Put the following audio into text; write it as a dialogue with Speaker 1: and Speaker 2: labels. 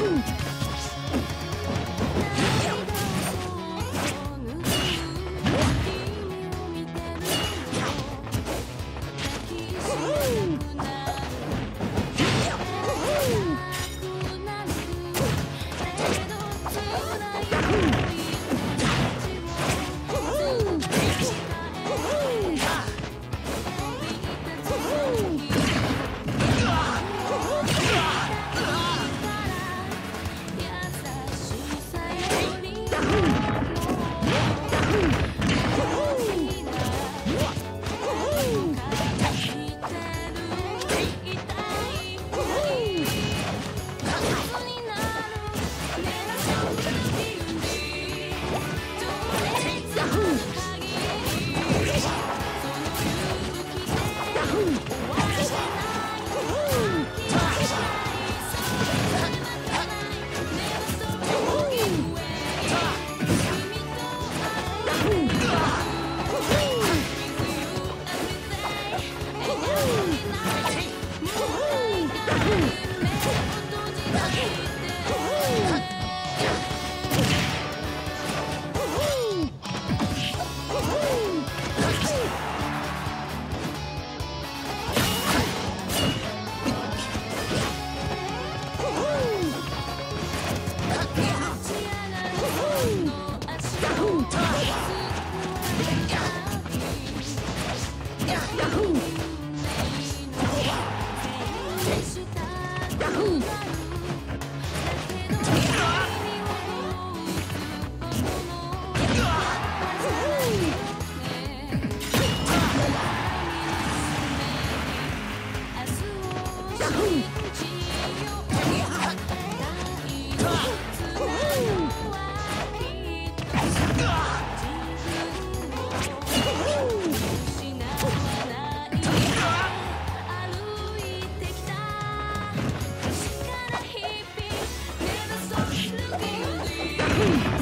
Speaker 1: Ooh.
Speaker 2: Yahoo! Hmm.